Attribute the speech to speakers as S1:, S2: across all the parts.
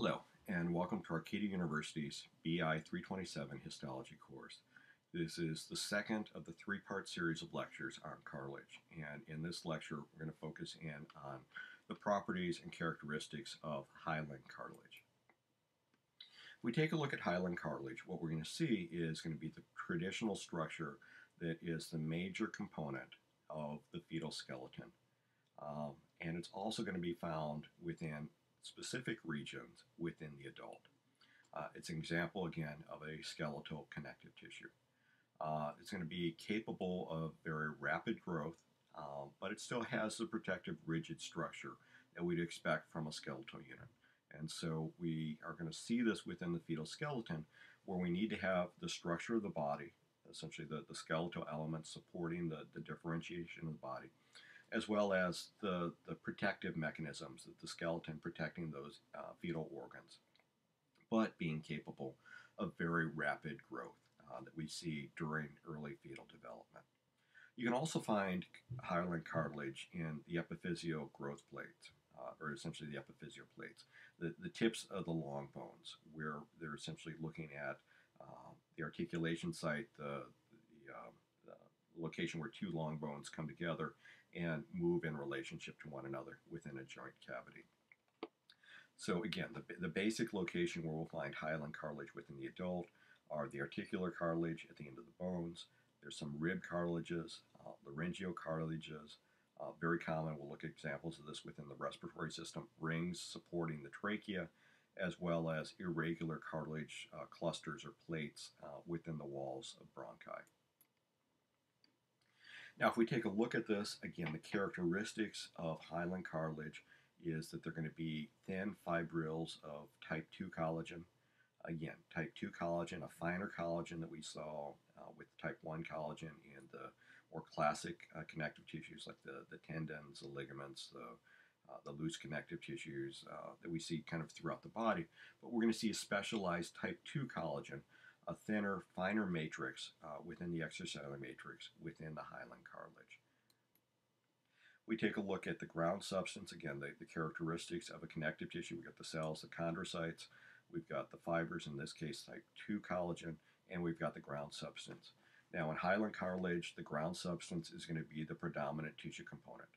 S1: Hello, and welcome to Arcadia University's BI 327 Histology course. This is the second of the three-part series of lectures on cartilage, and in this lecture we're going to focus in on the properties and characteristics of hyaline cartilage. If we take a look at hyaline cartilage, what we're going to see is going to be the traditional structure that is the major component of the fetal skeleton. Um, and it's also going to be found within specific regions within the adult. Uh, it's an example, again, of a skeletal connective tissue. Uh, it's going to be capable of very rapid growth, um, but it still has the protective rigid structure that we'd expect from a skeletal unit. And so we are going to see this within the fetal skeleton where we need to have the structure of the body, essentially the, the skeletal elements supporting the, the differentiation of the body, as well as the, the protective mechanisms, of the skeleton protecting those uh, fetal organs, but being capable of very rapid growth uh, that we see during early fetal development. You can also find hyaline cartilage in the epiphyseal growth plates, uh, or essentially the epiphyseal plates, the, the tips of the long bones, where they're essentially looking at uh, the articulation site, the, the, um, the location where two long bones come together, and move in relationship to one another within a joint cavity. So again, the, the basic location where we'll find hyaline cartilage within the adult are the articular cartilage at the end of the bones. There's some rib cartilages, uh, laryngeal cartilages. Uh, very common, we'll look at examples of this within the respiratory system, rings supporting the trachea, as well as irregular cartilage uh, clusters or plates uh, within the walls of bronchi. Now, if we take a look at this, again, the characteristics of hyaline cartilage is that they're going to be thin fibrils of type 2 collagen. Again, type 2 collagen, a finer collagen that we saw uh, with type 1 collagen in the more classic uh, connective tissues like the, the tendons, the ligaments, the, uh, the loose connective tissues uh, that we see kind of throughout the body. But we're going to see a specialized type 2 collagen a thinner, finer matrix uh, within the extracellular matrix within the hyaline cartilage. We take a look at the ground substance, again, the, the characteristics of a connective tissue. We've got the cells, the chondrocytes, we've got the fibers, in this case type 2 collagen, and we've got the ground substance. Now in hyaline cartilage, the ground substance is going to be the predominant tissue component.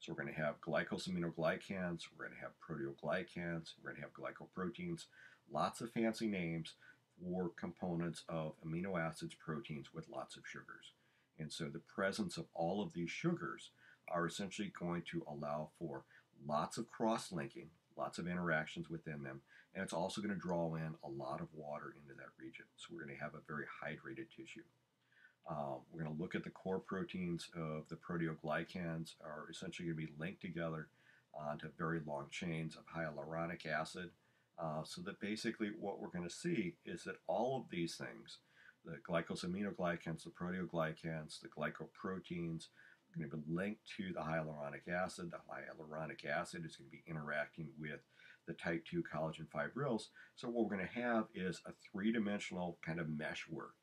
S1: So we're going to have glycosaminoglycans, we're going to have proteoglycans, we're going to have glycoproteins, lots of fancy names, for components of amino acids, proteins with lots of sugars. And so the presence of all of these sugars are essentially going to allow for lots of cross-linking, lots of interactions within them, and it's also going to draw in a lot of water into that region. So we're going to have a very hydrated tissue. Uh, we're going to look at the core proteins of the proteoglycans are essentially going to be linked together onto very long chains of hyaluronic acid, uh, so that basically what we're going to see is that all of these things, the glycosaminoglycans, the proteoglycans, the glycoproteins, are going to be linked to the hyaluronic acid. The hyaluronic acid is going to be interacting with the type 2 collagen fibrils. So what we're going to have is a three-dimensional kind of meshwork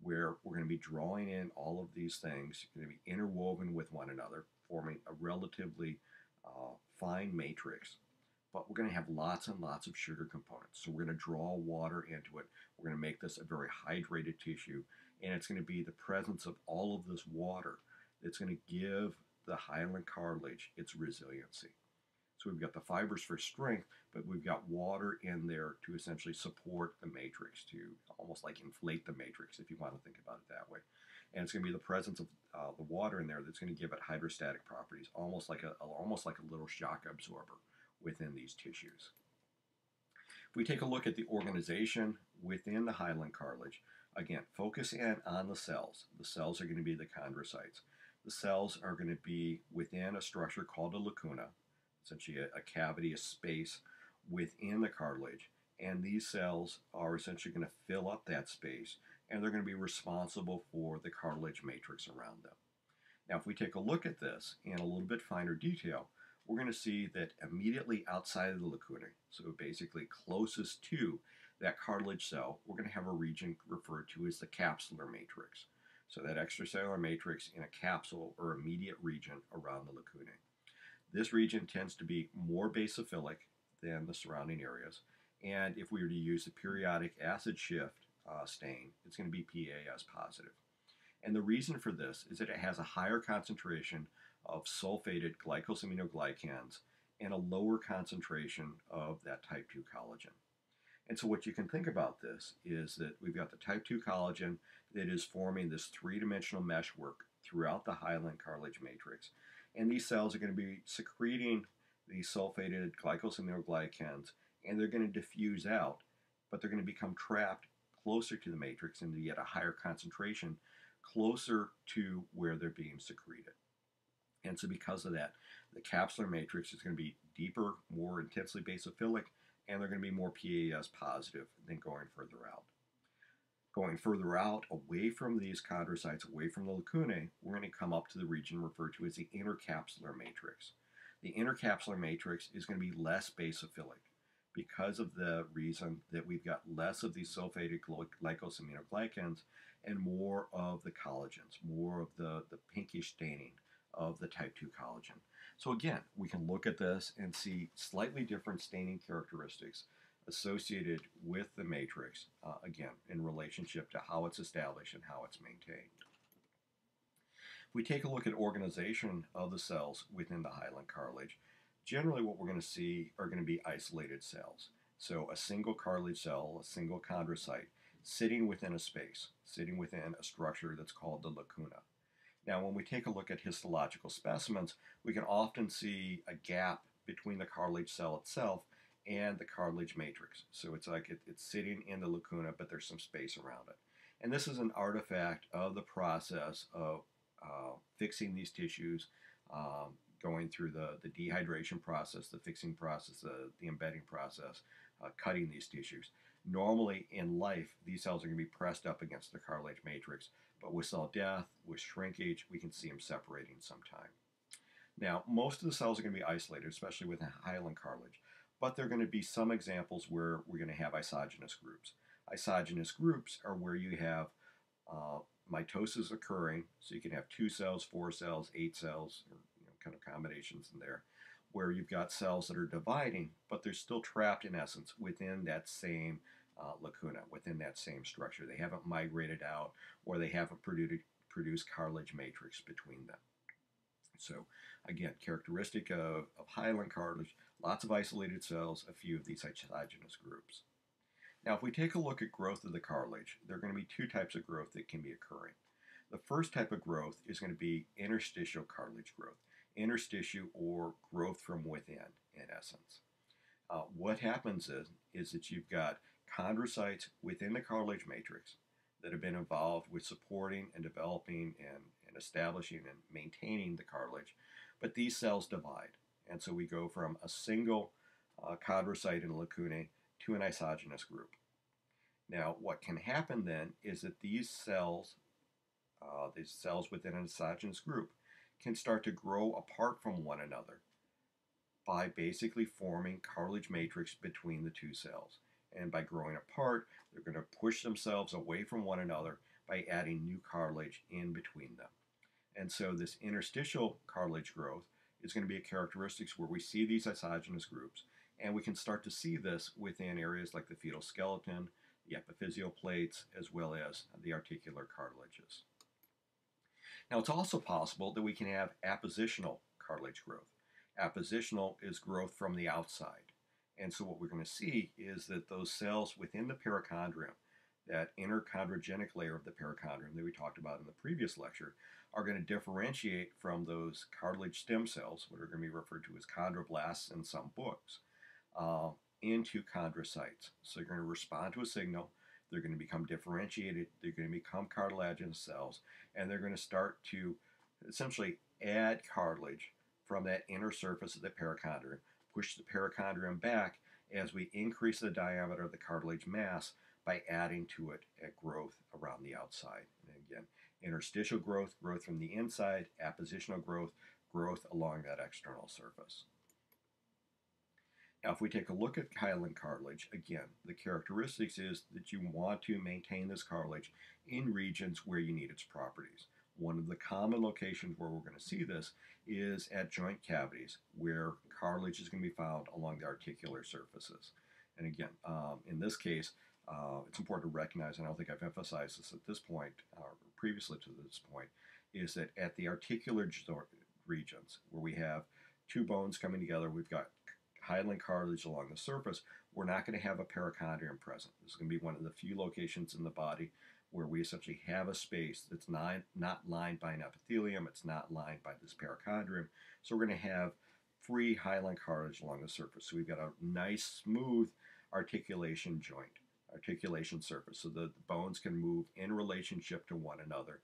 S1: where we're going to be drawing in all of these things, going to be interwoven with one another, forming a relatively uh, fine matrix but we're going to have lots and lots of sugar components. So we're going to draw water into it. We're going to make this a very hydrated tissue, and it's going to be the presence of all of this water that's going to give the hyaline cartilage its resiliency. So we've got the fibers for strength, but we've got water in there to essentially support the matrix, to almost like inflate the matrix, if you want to think about it that way. And it's going to be the presence of uh, the water in there that's going to give it hydrostatic properties, almost like a almost like a little shock absorber within these tissues. If we take a look at the organization within the hyaline cartilage, again, focus in on the cells. The cells are going to be the chondrocytes. The cells are going to be within a structure called a lacuna, essentially a, a cavity, a space within the cartilage. And these cells are essentially going to fill up that space and they're going to be responsible for the cartilage matrix around them. Now, if we take a look at this in a little bit finer detail, we're going to see that immediately outside of the lacuna, so basically closest to that cartilage cell, we're going to have a region referred to as the capsular matrix. So that extracellular matrix in a capsule or immediate region around the lacunae. This region tends to be more basophilic than the surrounding areas. And if we were to use the periodic acid Schiff uh, stain, it's going to be PAS positive. And the reason for this is that it has a higher concentration of sulfated glycosaminoglycans and a lower concentration of that type 2 collagen. And so what you can think about this is that we've got the type 2 collagen that is forming this three-dimensional meshwork throughout the hyaline cartilage matrix. And these cells are going to be secreting these sulfated glycosaminoglycans and they're going to diffuse out, but they're going to become trapped closer to the matrix and be at a higher concentration closer to where they're being secreted. And so because of that, the capsular matrix is going to be deeper, more intensely basophilic, and they're going to be more PAS positive than going further out. Going further out, away from these chondrocytes, away from the lacunae, we're going to come up to the region referred to as the intercapsular matrix. The intercapsular matrix is going to be less basophilic because of the reason that we've got less of these sulfated glycosaminoglycans and more of the collagens, more of the, the pinkish staining of the type 2 collagen. So again, we can look at this and see slightly different staining characteristics associated with the matrix, uh, again, in relationship to how it's established and how it's maintained. If we take a look at organization of the cells within the hyaline cartilage, generally what we're going to see are going to be isolated cells. So a single cartilage cell, a single chondrocyte, sitting within a space, sitting within a structure that's called the lacuna. Now, when we take a look at histological specimens, we can often see a gap between the cartilage cell itself and the cartilage matrix. So it's like it, it's sitting in the lacuna, but there's some space around it. And this is an artifact of the process of uh, fixing these tissues, um, going through the, the dehydration process, the fixing process, the, the embedding process, uh, cutting these tissues. Normally in life, these cells are going to be pressed up against the cartilage matrix, but with cell death, with shrinkage, we can see them separating sometime. Now, most of the cells are going to be isolated, especially with hyaline cartilage, but there are going to be some examples where we're going to have isogenous groups. Isogenous groups are where you have uh, mitosis occurring, so you can have two cells, four cells, eight cells, or you know, kind of combinations in there, where you've got cells that are dividing, but they're still trapped in essence within that same uh, lacuna, within that same structure. They haven't migrated out or they haven't produced, produced cartilage matrix between them. So again, characteristic of, of hyaline cartilage, lots of isolated cells, a few of these isogenous groups. Now, if we take a look at growth of the cartilage, there are going to be two types of growth that can be occurring. The first type of growth is going to be interstitial cartilage growth, interstitial or growth from within, in essence. Uh, what happens is, is that you've got chondrocytes within the cartilage matrix that have been involved with supporting and developing and, and establishing and maintaining the cartilage, but these cells divide. And so we go from a single uh, chondrocyte in lacunae to an isogenous group. Now, what can happen then is that these cells, uh, these cells within an isogenous group, can start to grow apart from one another by basically forming cartilage matrix between the two cells. And by growing apart, they're going to push themselves away from one another by adding new cartilage in between them. And so this interstitial cartilage growth is going to be a characteristics where we see these isogenous groups, and we can start to see this within areas like the fetal skeleton, the epiphyseal plates, as well as the articular cartilages. Now, it's also possible that we can have appositional cartilage growth. Appositional is growth from the outside. And so what we're going to see is that those cells within the perichondrium, that inner chondrogenic layer of the perichondrium that we talked about in the previous lecture, are going to differentiate from those cartilage stem cells, what are going to be referred to as chondroblasts in some books, uh, into chondrocytes. So they're going to respond to a signal, they're going to become differentiated, they're going to become cartilaginous cells, and they're going to start to essentially add cartilage from that inner surface of the perichondrium push the perichondrium back as we increase the diameter of the cartilage mass by adding to it at growth around the outside. And again, interstitial growth, growth from the inside, appositional growth, growth along that external surface. Now, if we take a look at hyaline cartilage, again, the characteristics is that you want to maintain this cartilage in regions where you need its properties. One of the common locations where we're going to see this is at joint cavities, where cartilage is going to be found along the articular surfaces. And again, um, in this case, uh, it's important to recognize, and I don't think I've emphasized this at this point, or previously to this point, is that at the articular regions, where we have two bones coming together, we've got hyaline cartilage along the surface, we're not going to have a perichondrium present. This is going to be one of the few locations in the body where we essentially have a space that's not, not lined by an epithelium, it's not lined by this perichondrium. So we're going to have free hyaline cartilage along the surface. So we've got a nice, smooth articulation joint, articulation surface, so the bones can move in relationship to one another.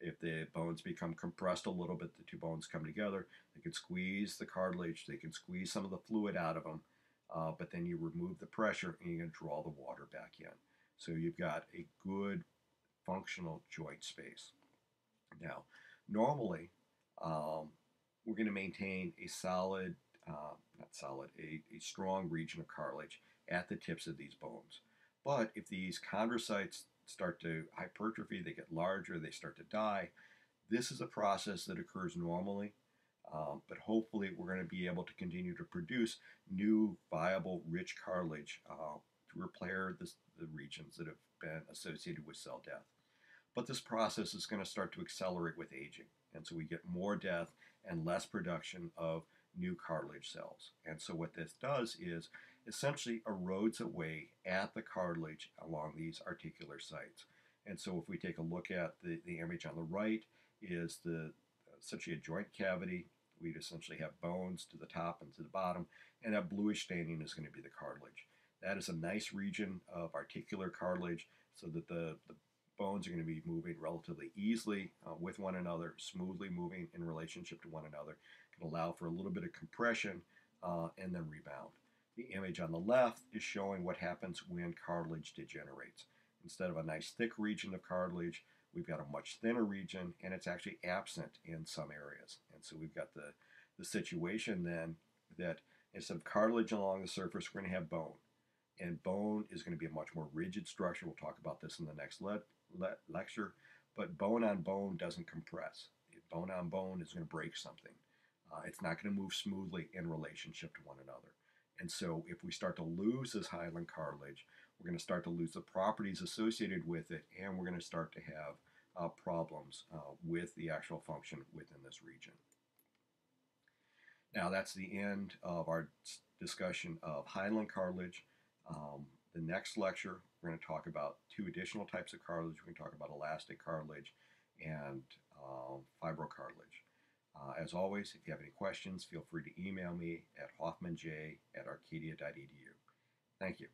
S1: If the bones become compressed a little bit, the two bones come together, they can squeeze the cartilage, they can squeeze some of the fluid out of them, uh, but then you remove the pressure and you're going to draw the water back in. So you've got a good functional joint space. Now, normally, um, we're going to maintain a solid, uh, not solid, a, a strong region of cartilage at the tips of these bones. But if these chondrocytes start to hypertrophy, they get larger, they start to die, this is a process that occurs normally. Um, but hopefully, we're going to be able to continue to produce new, viable, rich cartilage uh, to repair this, the regions that have been associated with cell death. But this process is going to start to accelerate with aging. And so we get more death and less production of new cartilage cells. And so what this does is essentially erodes away at the cartilage along these articular sites. And so if we take a look at the, the image on the right is the essentially a joint cavity. We'd essentially have bones to the top and to the bottom, and that bluish staining is going to be the cartilage. That is a nice region of articular cartilage so that the, the bones are going to be moving relatively easily uh, with one another, smoothly moving in relationship to one another, can allow for a little bit of compression uh, and then rebound. The image on the left is showing what happens when cartilage degenerates. Instead of a nice thick region of cartilage, we've got a much thinner region and it's actually absent in some areas. And so we've got the, the situation then that instead of cartilage along the surface, we're going to have bone. And bone is going to be a much more rigid structure. We'll talk about this in the next le le lecture. But bone on bone doesn't compress. Bone on bone is going to break something. Uh, it's not going to move smoothly in relationship to one another. And so if we start to lose this hyaline cartilage, we're going to start to lose the properties associated with it, and we're going to start to have uh, problems uh, with the actual function within this region. Now that's the end of our discussion of hyaline cartilage. Um, the next lecture, we're going to talk about two additional types of cartilage. We're going to talk about elastic cartilage and um, fibrocartilage. Uh, as always, if you have any questions, feel free to email me at hoffmanj at arcadia.edu. Thank you.